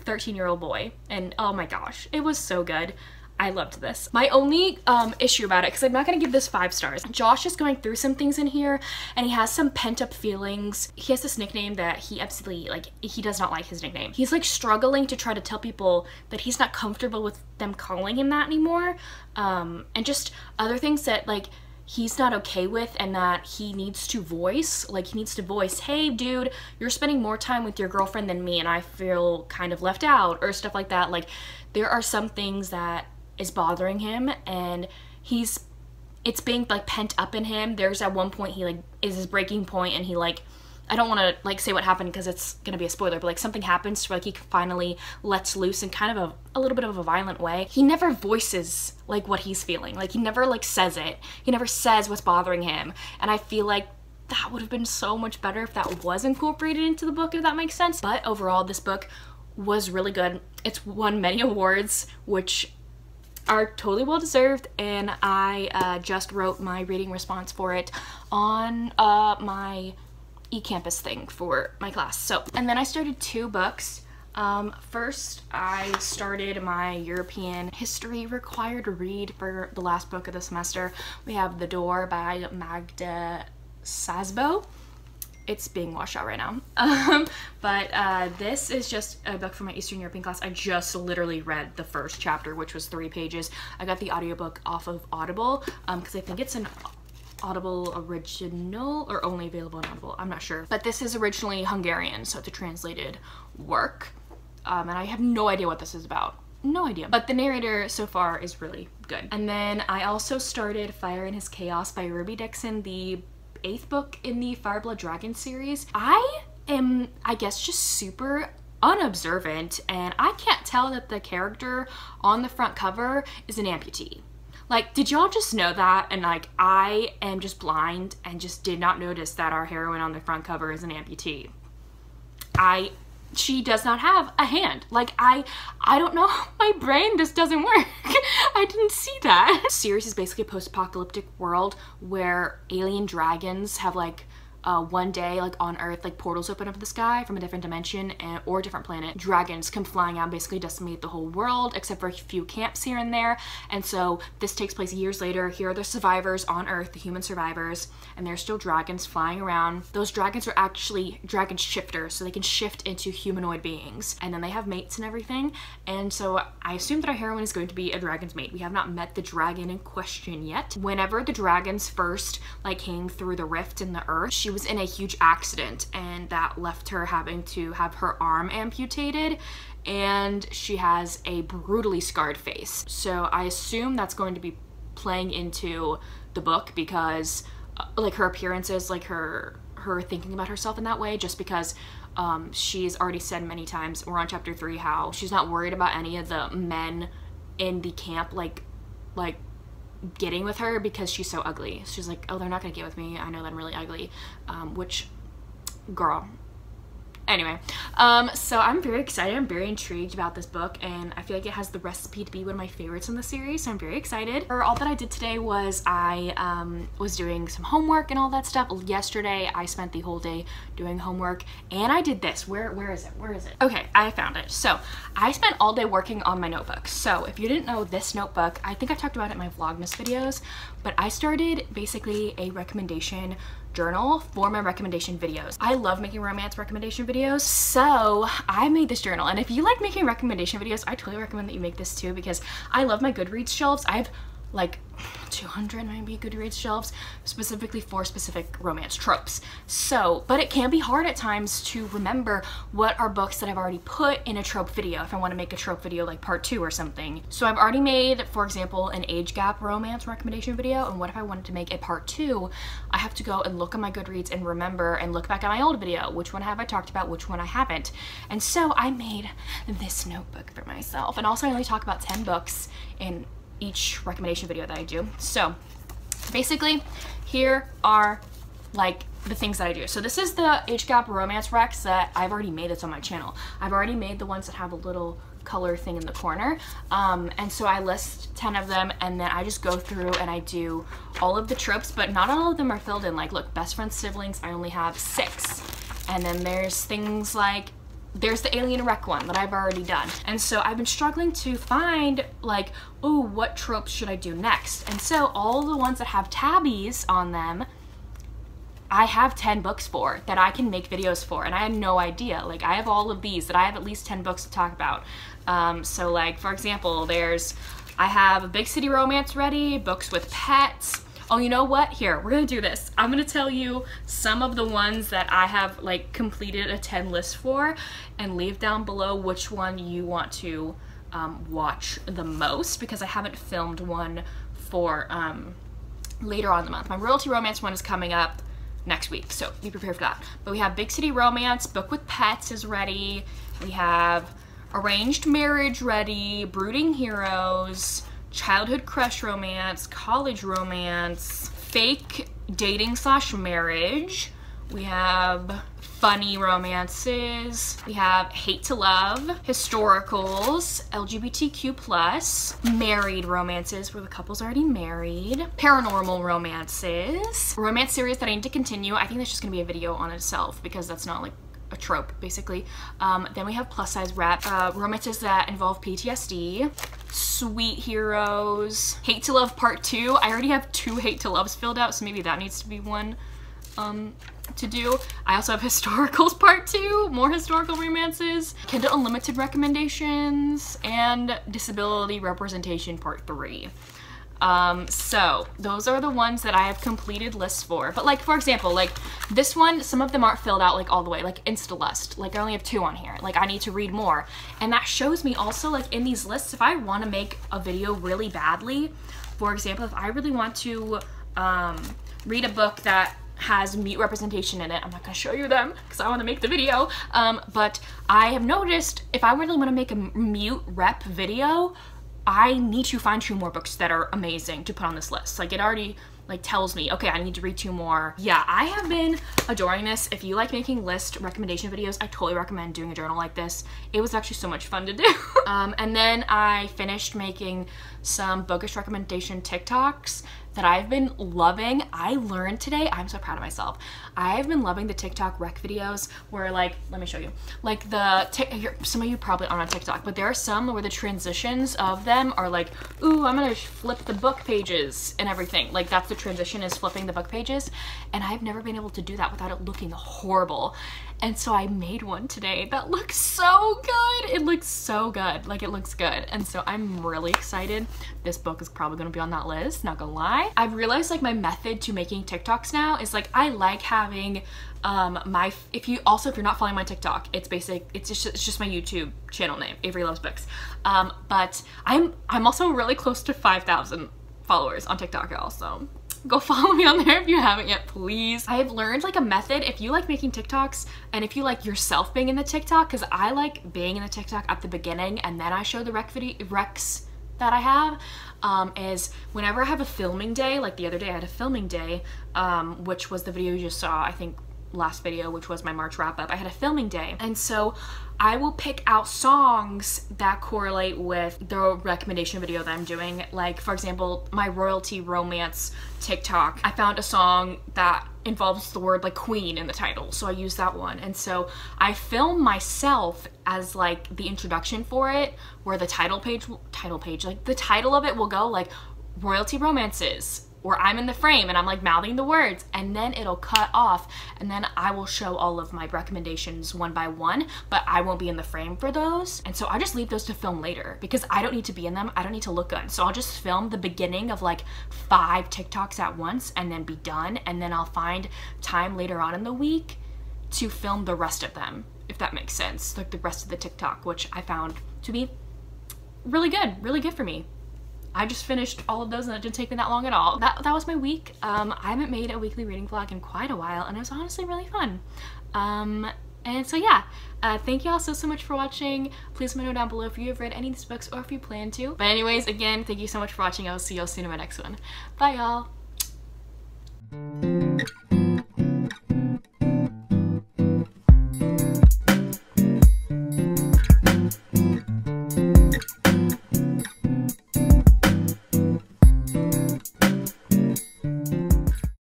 13 year old boy and oh my gosh it was so good I loved this. My only um, issue about it, because I'm not going to give this five stars, Josh is going through some things in here and he has some pent up feelings. He has this nickname that he absolutely, like, he does not like his nickname. He's like struggling to try to tell people that he's not comfortable with them calling him that anymore. Um, and just other things that, like, he's not okay with and that he needs to voice like he needs to voice hey dude you're spending more time with your girlfriend than me and i feel kind of left out or stuff like that. Like there are some things that is bothering him and he's it's being like pent up in him. There's at one point he like is his breaking point and he like I don't want to like say what happened because it's gonna be a spoiler, but like something happens to like he finally lets loose in kind of a, a little bit of a violent way. He never voices like what he's feeling. Like he never like says it. He never says what's bothering him. And I feel like that would have been so much better if that was incorporated into the book, if that makes sense. But overall, this book was really good. It's won many awards, which are totally well deserved and I uh, just wrote my reading response for it on uh, my eCampus thing for my class. So, and then I started two books. Um, first, I started my European history required read for the last book of the semester. We have The Door by Magda Szabo it's being washed out right now. Um, but uh, this is just a book for my Eastern European class. I just literally read the first chapter, which was three pages. I got the audiobook off of Audible because um, I think it's an Audible original or only available on Audible. I'm not sure. But this is originally Hungarian, so it's a translated work. Um, and I have no idea what this is about. No idea. But the narrator so far is really good. And then I also started Fire in His Chaos by Ruby Dixon, the eighth book in the Fireblood Dragon series. I am, I guess, just super unobservant and I can't tell that the character on the front cover is an amputee. Like, did y'all just know that? And like, I am just blind and just did not notice that our heroine on the front cover is an amputee. I she does not have a hand. Like I I don't know, my brain just doesn't work. I didn't see that. series is basically a post-apocalyptic world where alien dragons have like uh, one day like on earth like portals open up in the sky from a different dimension and, or different planet. Dragons come flying out basically decimate the whole world except for a few camps here and there. And so this takes place years later. Here are the survivors on earth the human survivors and there's still dragons flying around. Those dragons are actually dragon shifters so they can shift into humanoid beings. And then they have mates and everything. And so I assume that our heroine is going to be a dragon's mate. We have not met the dragon in question yet. Whenever the dragons first like came through the rift in the earth she was in a huge accident and that left her having to have her arm amputated and she has a brutally scarred face. So I assume that's going to be playing into the book because uh, like her appearances, like her her thinking about herself in that way just because um, she's already said many times we're on chapter three how she's not worried about any of the men in the camp like like getting with her because she's so ugly. She's like, oh, they're not gonna get with me. I know that I'm really ugly. Um, which, girl, Anyway, um, so I'm very excited. I'm very intrigued about this book and I feel like it has the recipe to be one of my favorites in the series. So I'm very excited. For all that I did today was I um, was doing some homework and all that stuff. Yesterday I spent the whole day doing homework and I did this. Where Where is it? Where is it? Okay, I found it. So I spent all day working on my notebook. So if you didn't know this notebook, I think I talked about it in my Vlogmas videos, but I started basically a recommendation journal for my recommendation videos. I love making romance recommendation videos, so I made this journal. And if you like making recommendation videos, I totally recommend that you make this too because I love my Goodreads shelves. I have like 200 maybe Goodreads shelves specifically for specific romance tropes. So, but it can be hard at times to remember what are books that I've already put in a trope video if I want to make a trope video like part two or something. So I've already made, for example, an age gap romance recommendation video and what if I wanted to make a part two? I have to go and look at my Goodreads and remember and look back at my old video. Which one have I talked about? Which one I haven't? And so I made this notebook for myself. And also I only talk about 10 books in each recommendation video that I do. So basically here are like the things that I do. So this is the age gap romance recs that I've already made that's on my channel. I've already made the ones that have a little color thing in the corner. Um, and so I list 10 of them and then I just go through and I do all of the tropes, but not all of them are filled in. Like, look, best friends, siblings, I only have six. And then there's things like there's the alien rec one that I've already done. And so I've been struggling to find like, oh, what tropes should I do next? And so all the ones that have tabbies on them, I have 10 books for that I can make videos for and I had no idea. Like I have all of these that I have at least 10 books to talk about. Um, so like for example, there's, I have a big city romance ready, books with pets, Oh, you know what? Here, we're gonna do this. I'm gonna tell you some of the ones that I have like completed a 10 list for and leave down below which one you want to um, watch the most because I haven't filmed one for um, later on the month. My royalty romance one is coming up next week, so be prepared for that. But we have Big City Romance, Book with Pets is ready. We have Arranged Marriage ready, Brooding Heroes, childhood crush romance, college romance, fake dating slash marriage, We have funny romances. We have hate to love, historicals, LGBTQ plus, married romances where the couple's already married, paranormal romances, romance series that I need to continue. I think that's just gonna be a video on itself because that's not like a trope basically. Um, then we have plus size rap, uh, romances that involve PTSD, sweet heroes, hate to love part two. I already have two hate to loves filled out, so maybe that needs to be one um, to do. I also have historicals part two, more historical romances, Kindle Unlimited recommendations, and disability representation part three. Um, so those are the ones that I have completed lists for. But like, for example, like this one, some of them aren't filled out like all the way, like Instalust. Like I only have two on here. Like I need to read more. And that shows me also like in these lists, if I want to make a video really badly, for example, if I really want to um, read a book that has mute representation in it. I'm not gonna show you them because I wanna make the video. Um, but I have noticed if I really wanna make a mute rep video, I need to find two more books that are amazing to put on this list. Like it already like tells me, okay, I need to read two more. Yeah, I have been adoring this. If you like making list recommendation videos, I totally recommend doing a journal like this. It was actually so much fun to do. um, and then I finished making some bookish recommendation TikToks that I've been loving. I learned today, I'm so proud of myself. I've been loving the TikTok rec videos where like, let me show you, like the, some of you probably aren't on TikTok, but there are some where the transitions of them are like, ooh, I'm gonna flip the book pages and everything. Like that's the transition is flipping the book pages. And I've never been able to do that without it looking horrible. And so I made one today that looks so good. It looks so good. Like it looks good. And so I'm really excited. This book is probably gonna be on that list, not gonna lie. I've realized like my method to making TikToks now is like I like having um my if you also if you're not following my TikTok, it's basic it's just it's just my YouTube channel name, Averie Loves Books. Um but I'm I'm also really close to 5,000 followers on TikTok also go follow me on there if you haven't yet, please. I have learned like a method if you like making TikToks and if you like yourself being in the TikTok, because I like being in the TikTok at the beginning and then I show the rec video recs that I have um, is whenever I have a filming day, like the other day I had a filming day, um, which was the video you just saw, I think last video, which was my March wrap up, I had a filming day. And so I will pick out songs that correlate with the recommendation video that I'm doing. Like, for example, my royalty romance TikTok, I found a song that involves the word like queen in the title, so I use that one. And so I film myself as like the introduction for it, where the title page, title page, like the title of it will go like royalty romances where I'm in the frame and I'm like mouthing the words and then it'll cut off and then I will show all of my recommendations one by one but I won't be in the frame for those. And so I just leave those to film later because I don't need to be in them. I don't need to look good. So I'll just film the beginning of like five TikToks at once and then be done and then I'll find time later on in the week to film the rest of them if that makes sense. Like the rest of the TikTok which I found to be really good really good for me I just finished all of those and it didn't take me that long at all. That, that was my week. Um, I haven't made a weekly reading vlog in quite a while and it was honestly really fun. Um, and so yeah, uh, thank you all so, so much for watching. Please let me know down below if you have read any of these books or if you plan to. But anyways, again, thank you so much for watching. I will see y'all soon in my next one. Bye y'all.